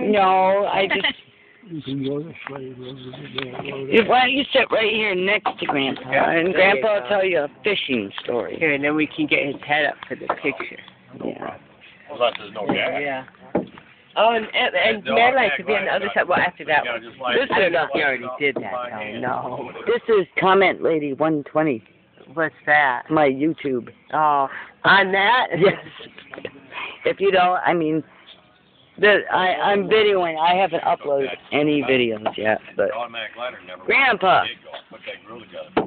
No, I just. You can go this way. Why don't you sit right here next to Grandpa, and Grandpa will tell you a fishing story. Here, and then we can get his head up for the picture. Yeah. Unless there's no gas. Yeah. Oh, and and, and Don't Mad Light act could be on the other side. Well, after that one. gotta just like- This I don't is know if you already did that, though. No. This is Comment Lady 120, What's that? my YouTube. Oh, on that? Yes. If you don't, I mean, the, I, I'm videoing. I haven't uploaded any uh, videos yet, but automatic lighter never. Grandpa. Put that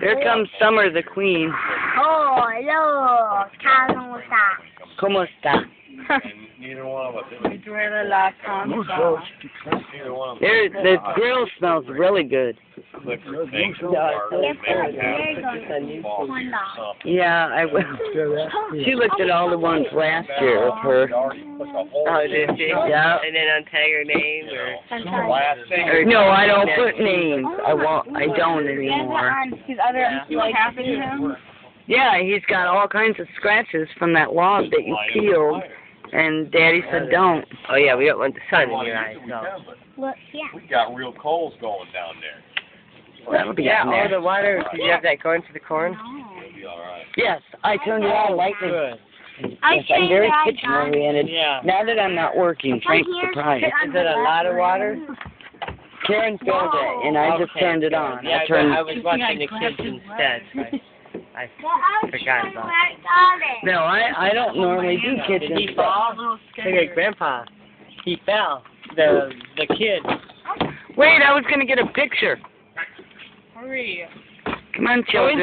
here comes Summer the Queen. Oh, hello, Canusa. ¿Cómo está? And neither one of us. did. Duele la cabeza. Neither one of us. There, the grill smells really good. Liquor things No, apart, it's make it happen. It's on YouTube. Fall or something. Yeah, I will. She looked at all the ones last year of her. Already put the whole Oh, did she? Yeah. And then untag her name, You or... know, last thing. Or- No, I don't put names. I won't. I don't anymore. His other, Yeah. like, happened to him. Yeah, he's got all kinds of scratches from that log that you peeled, and Daddy said don't. Oh, yeah, we don't want the sun in your eyes, so... Look, yeah. We got real coals going down there. That'll be Yeah, on all the water, did you have that going for the corn? It'll be all right. Yes, I turned it on lightly. Good. I Yes, I'm very changed kitchen oriented. Yeah. Now that I'm not working, Frank's surprised. Is it a lot of water? Karen filled it, and I just Okay, turned it on. Yeah, I turned. I was watching the kids instead. I, I forgot about it. No, I I don't normally do Did kitchen he stuff. fall? Look at Grandpa. He fell. The the kid. Wait, I was gonna get a picture. Hurry. Come on, children.